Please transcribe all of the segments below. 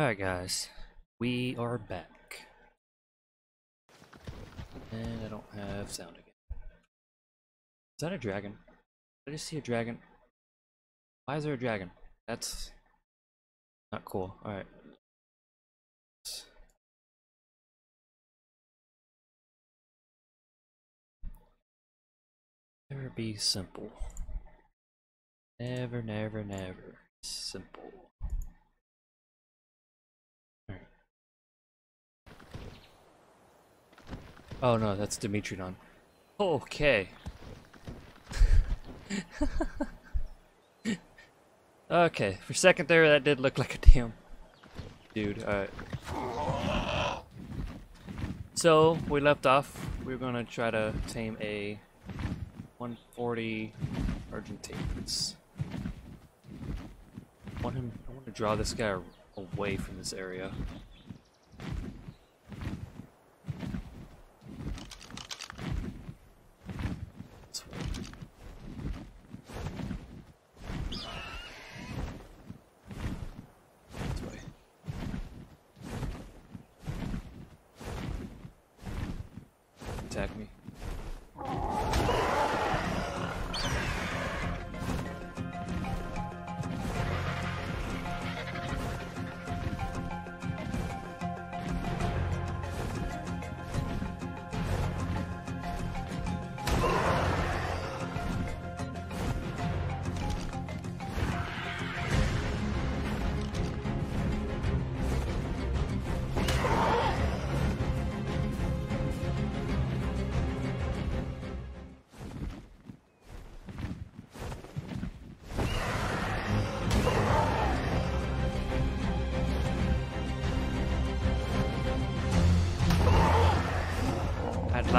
Alright guys, we are back. And I don't have sound again. Is that a dragon? Did I just see a dragon? Why is there a dragon? That's not cool. Alright. Never be simple. Never, never, never. Simple. Oh no, that's Dimetrodon. Okay. okay, for a second there, that did look like a damn dude. Alright. So, we left off. We are gonna try to tame a 140 Argentavis. I want him. I want to draw this guy away from this area.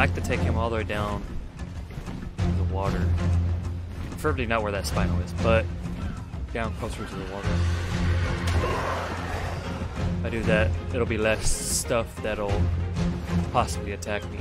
Like to take him all the way down to the water. Preferably not where that spinal is, but down closer to the water. If I do that, it'll be less stuff that'll possibly attack me.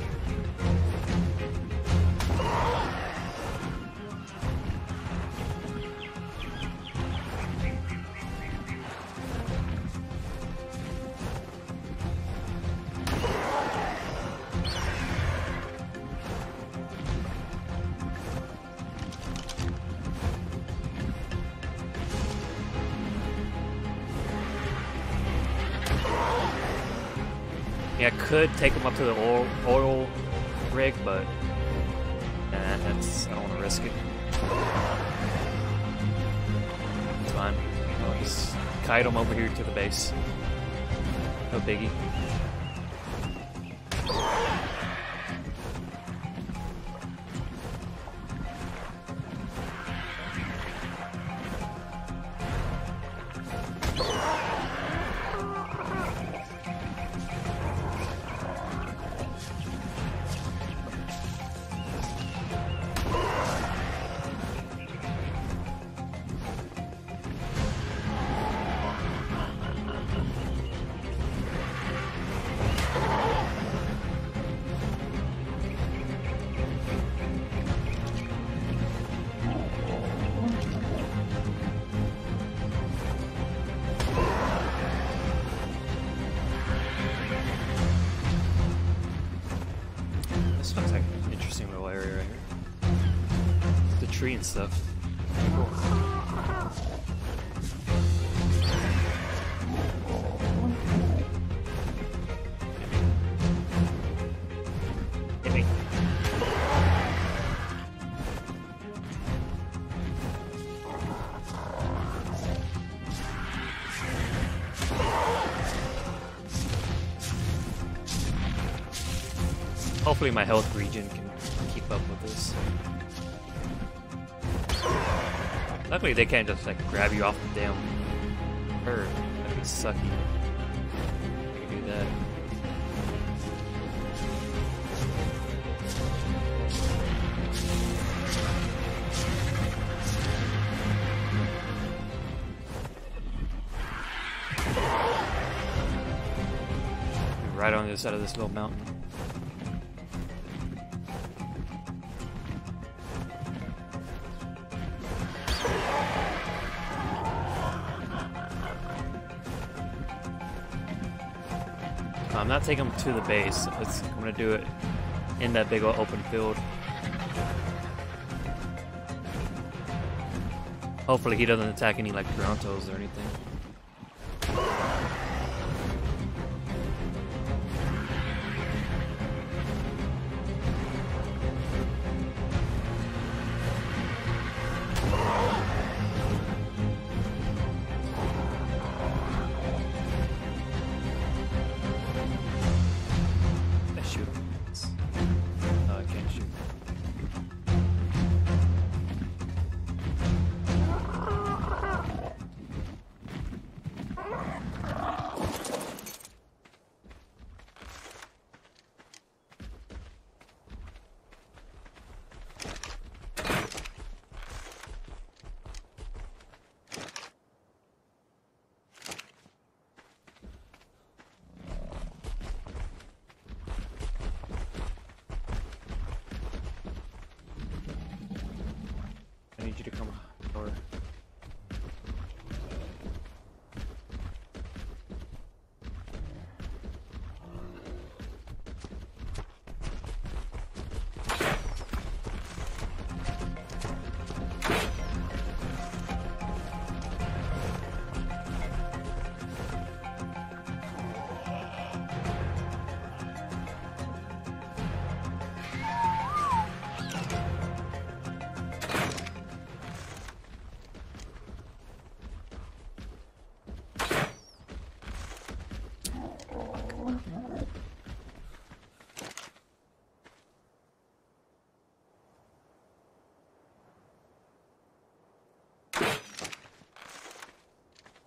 Could take him up to the oil, oil rig, but that's I don't want to risk it. It's fine. I'll just kite him over here to the base. No biggie. Stuff. Hopefully my health regen can keep up with this. Luckily they can't just like grab you off the damn bird. That'd be sucky. Do that. Right on the other side of this little mountain. Not taking him to the base. I'm gonna do it in that big open field. Hopefully he doesn't attack any like Torontos or anything.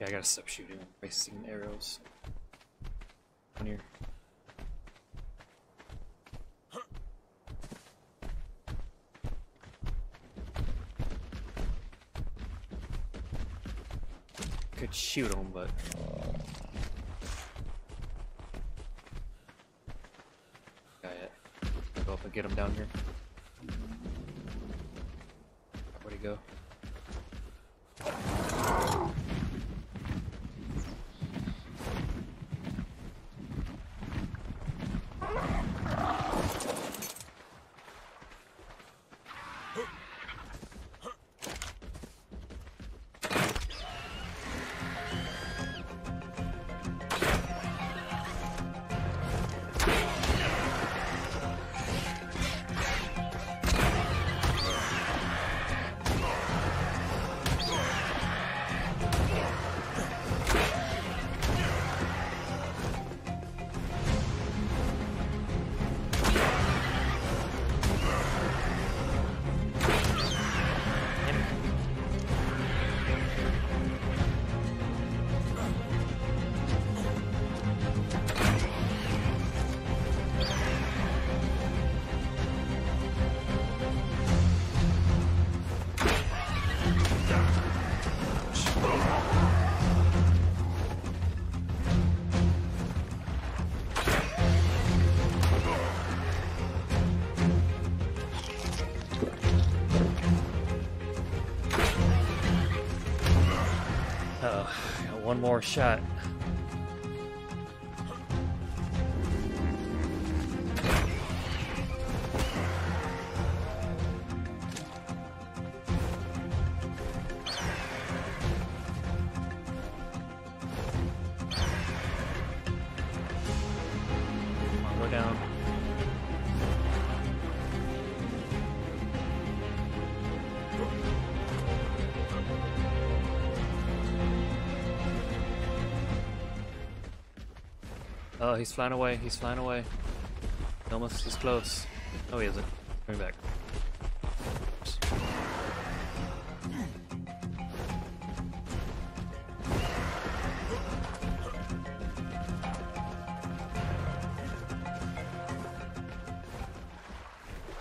Yeah, I gotta stop shooting. I'm wasting arrows. On here. Could shoot him, but Go up and get him down here. One more shot. Oh, he's flying away. He's flying away. Almost. He's close. Oh, he isn't. Coming back.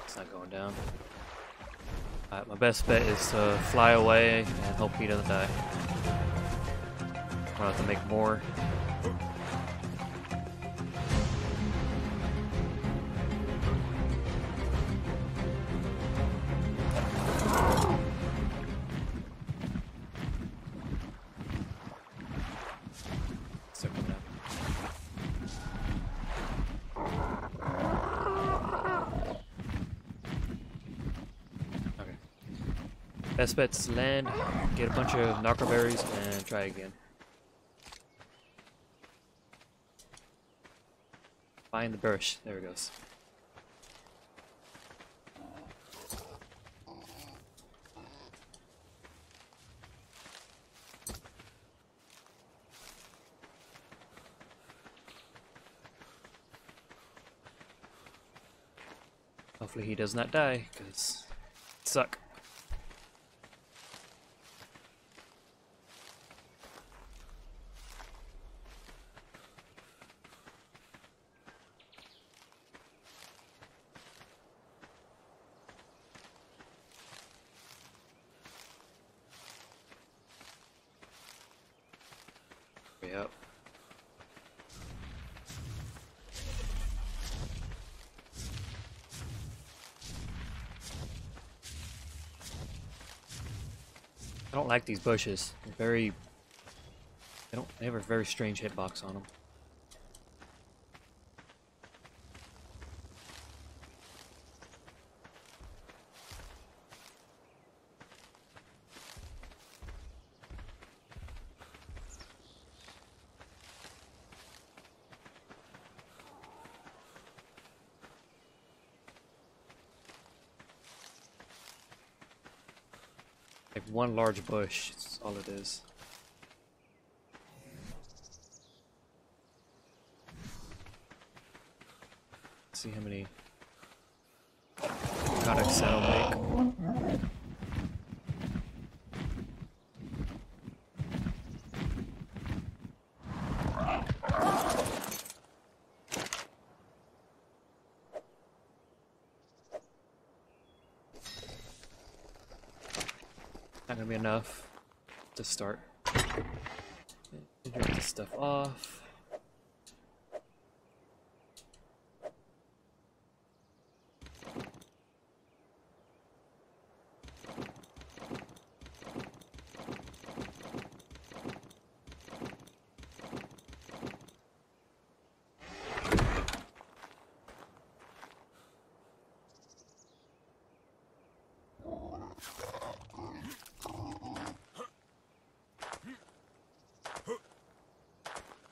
It's not going down. Alright, my best bet is to fly away and hope he doesn't die. I'll have to make more. Best bet's land, get a bunch of narco berries, and try again. Find the bush. There it goes. Hopefully he does not die, because suck. Yep. I don't like these bushes. They're very. They don't. They have a very strange hitbox on them. Like one large bush. That's all it is. see how many products that'll make. Gonna be enough to start. Drop this stuff off.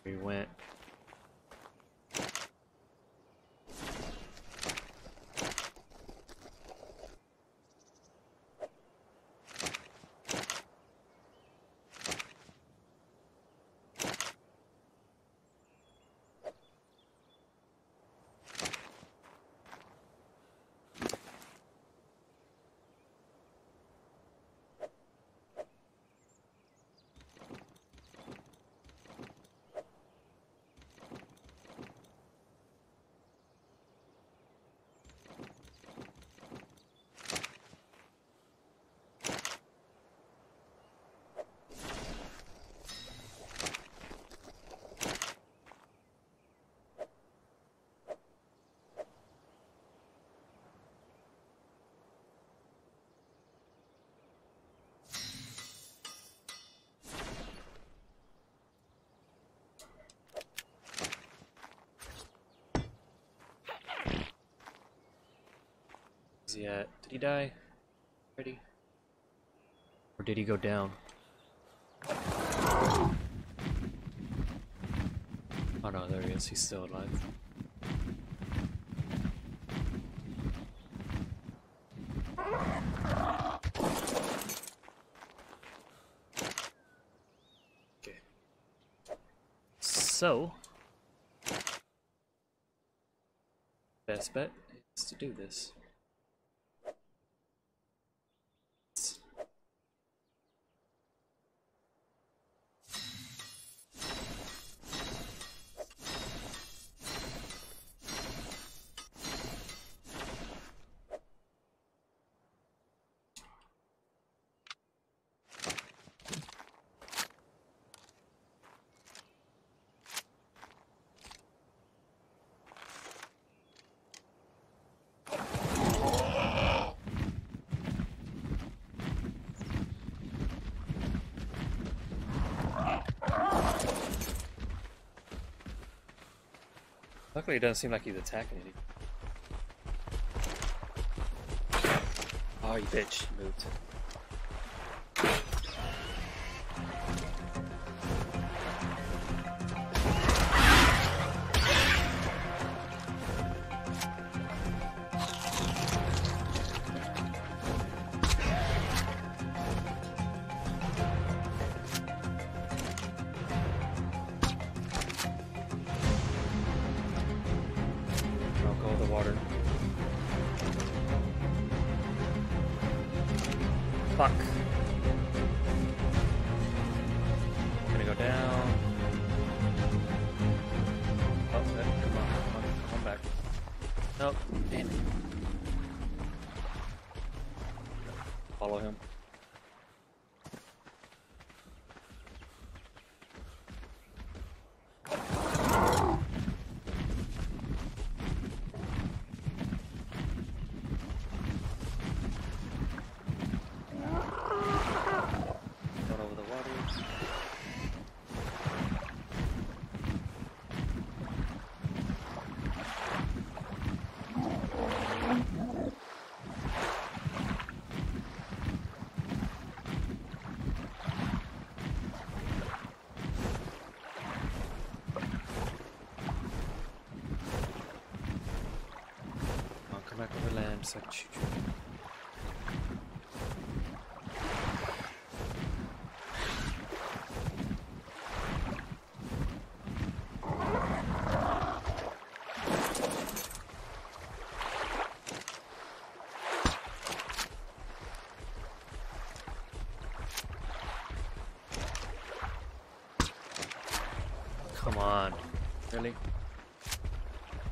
We went. Is he at? Did he die? Ready? Or did he go down? Oh no, there he is. He's still alive. Okay. So, best bet is to do this. It doesn't seem like he's attacking anything. Oh, you bitch. Moved. You. Come on. Really?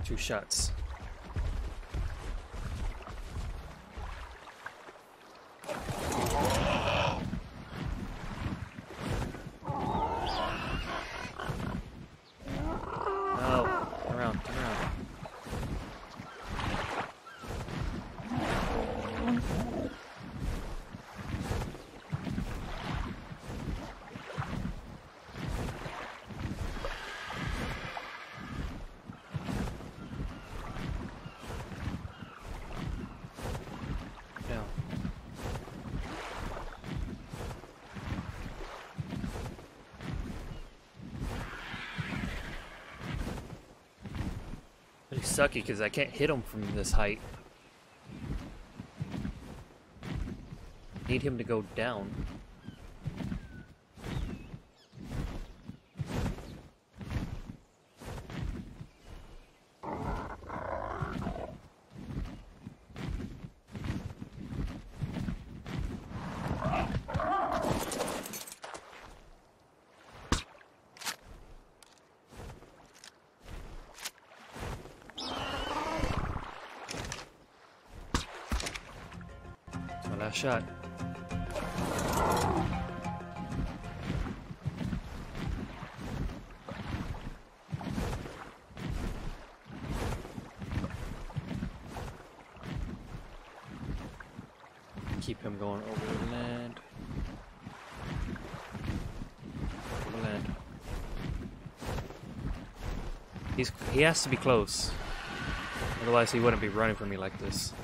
Two shots. No. Turn around, turn around. Down. Really sucky because I can't hit him from this height. Need him to go down. Shot. Keep him going over land. Over land. He's he has to be close. Otherwise he wouldn't be running for me like this.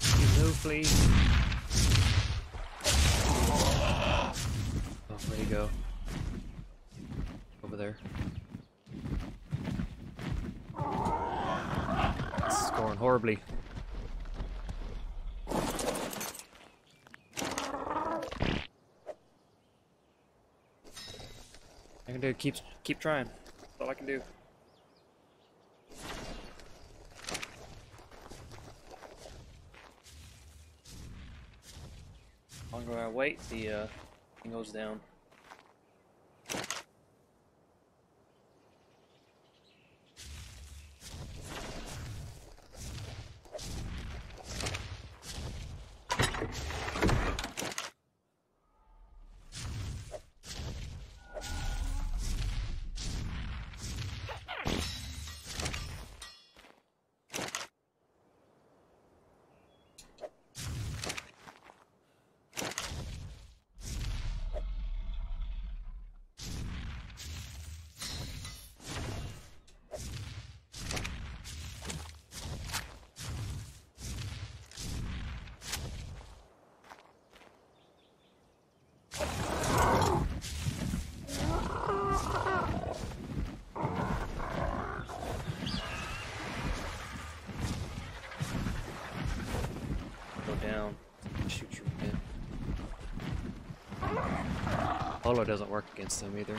Can you move, please? Oh, where'd he go? Over there. It's horribly. I can do keep keep trying. That's all I can do. longer I wait, the uh, thing goes down. Bola doesn't work against them either.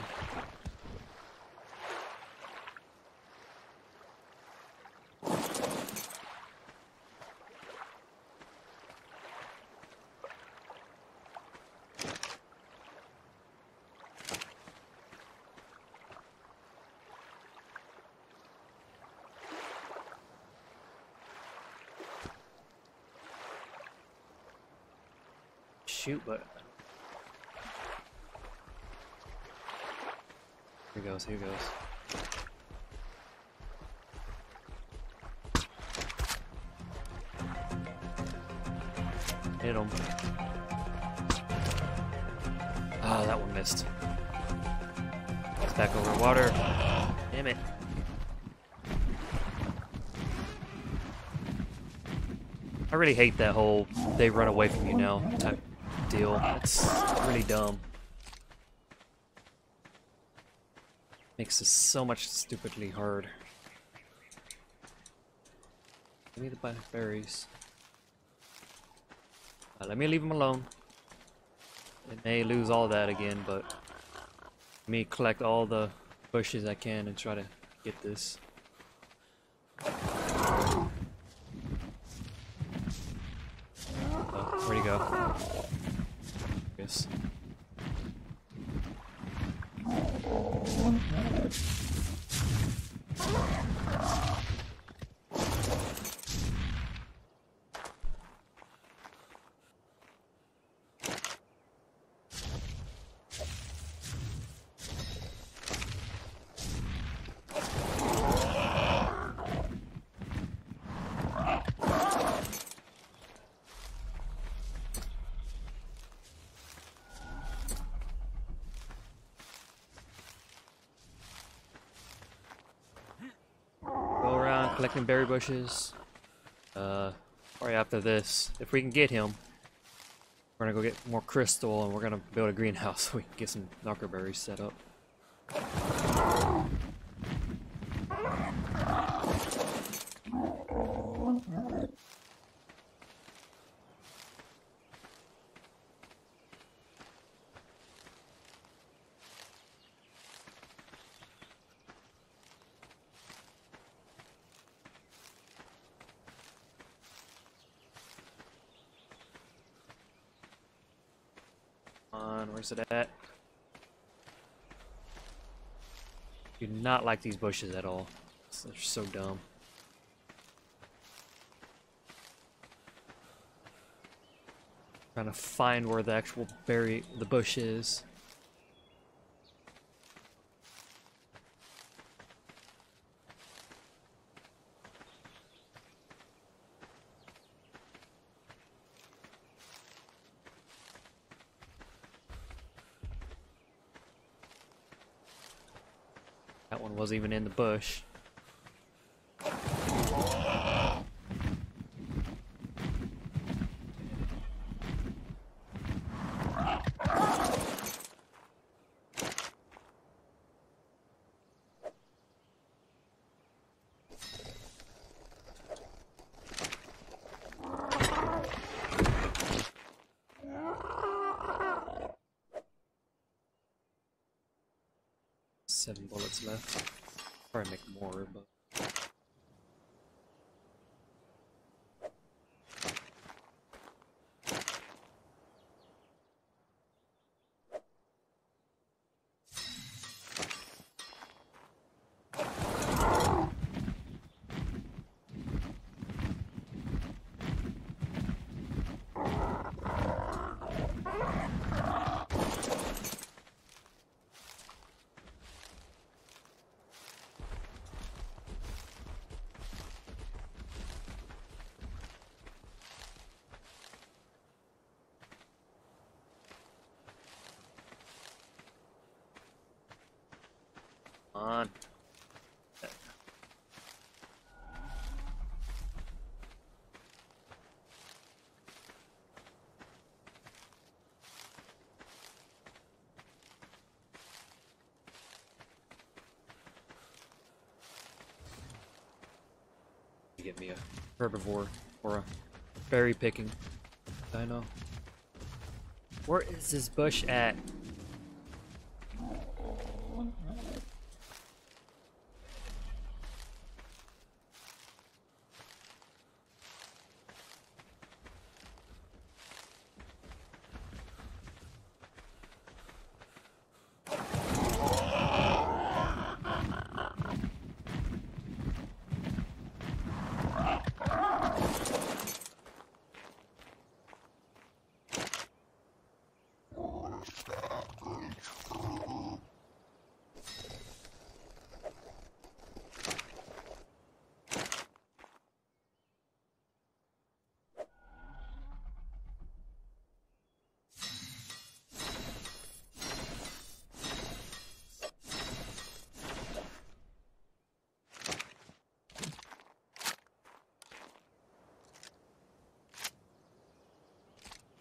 Shoot, but here goes, here goes. Hit him. Ah, that one missed. It's back over water. Damn it. I really hate that whole they run away from you now type deal. It's really dumb. Makes this so much stupidly hard. Give me the berries. Uh, let me leave them alone. It may lose all that again, but let me collect all the bushes I can and try to get this. Oh, where'd he go? Yes. Go around collecting berry bushes. Uh, right after this, if we can get him, we're gonna go get more crystal and we're gonna build a greenhouse so we can get some narco berries set up. on, where's it at? Do not like these bushes at all. They're so dumb. Trying to find where the actual berry, the bush is. Even in the bush. Seven bullets left. Probably make more, but. On. Get me a herbivore or a berry picking. I know. Where is this bush at?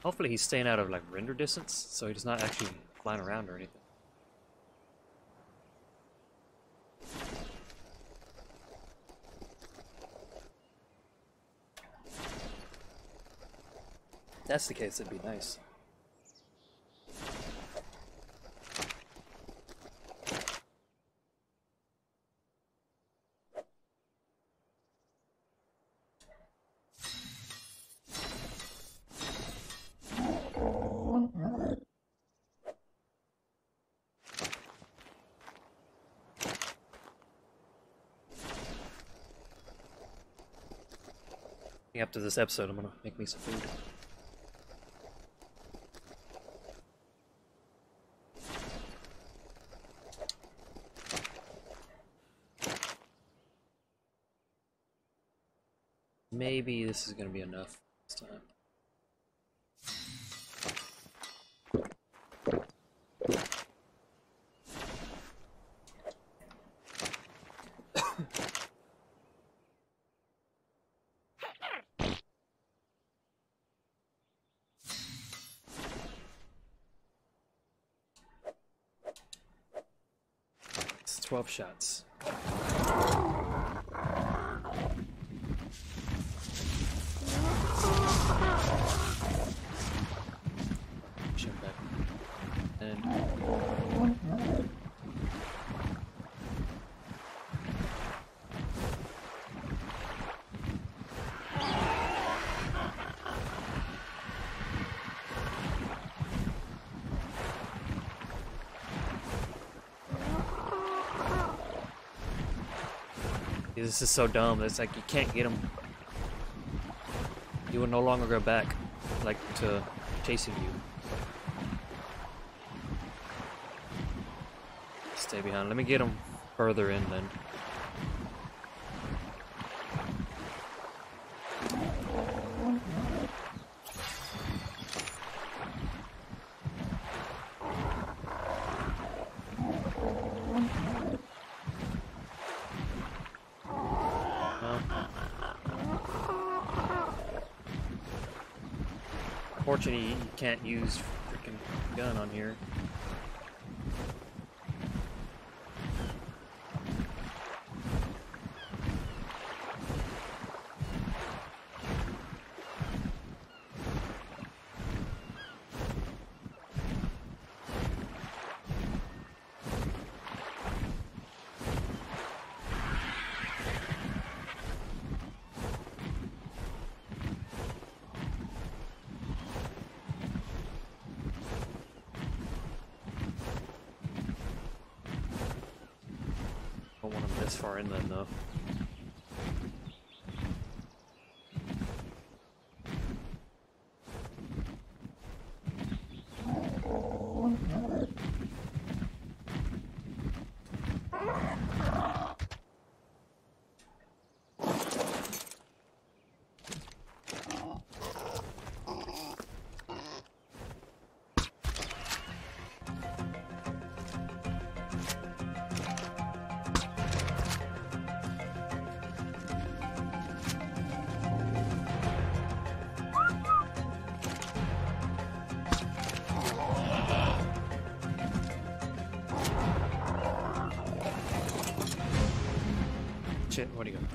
Hopefully he's staying out of like render distance, so he's not actually flying around or anything. If that's the case, it'd be nice. After this episode, I'm gonna make me some food. Maybe this is gonna be enough this time. It's 12 shots. Check back. And this is so dumb. It's like you can't get him. He will no longer go back, like to chasing you. Stay behind. Let me get him further in then. Well. Fortunately, you can't use freaking gun on here. Don't want him this far in then, though. Shit, what do you got?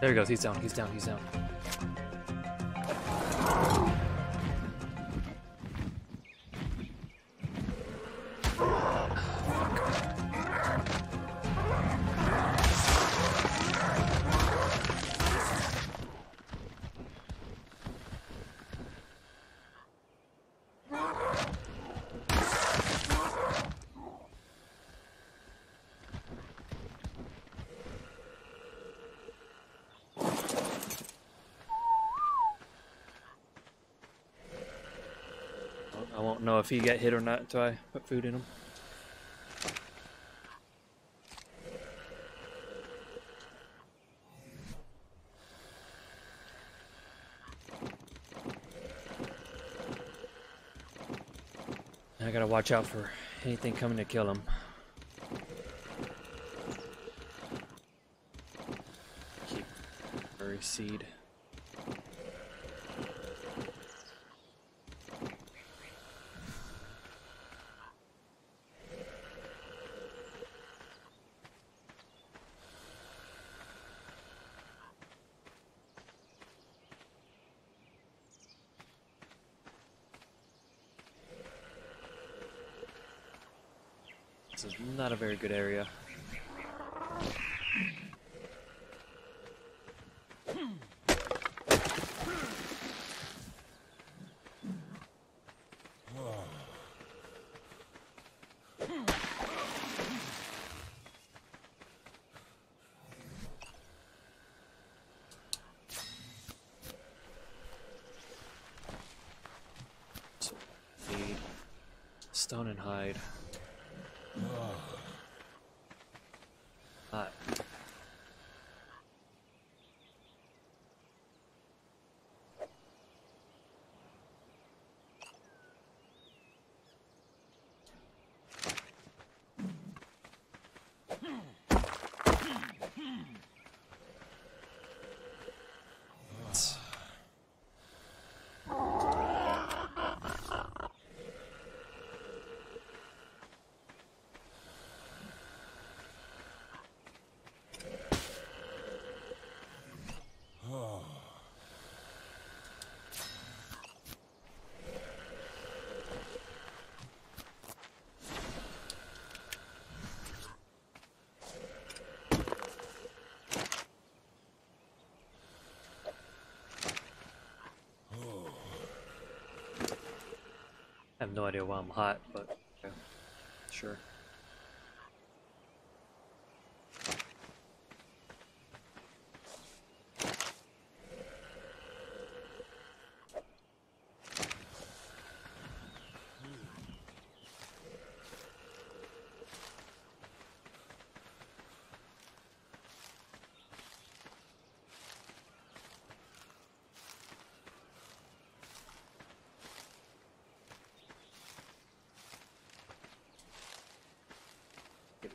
There he goes, he's down, he's down, he's down. know if he got hit or not until I put food in him. I gotta watch out for anything coming to kill him. Keep very seed. Very good area. So, Feed. Stone and hide. Hot. I have no idea why I'm hot, but yeah, sure.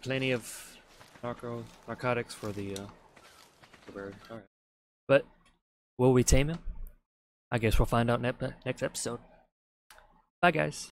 Plenty of narco narcotics for the uh the bird. Alright. But will we tame him? I guess we'll find out ne- next episode. Bye guys.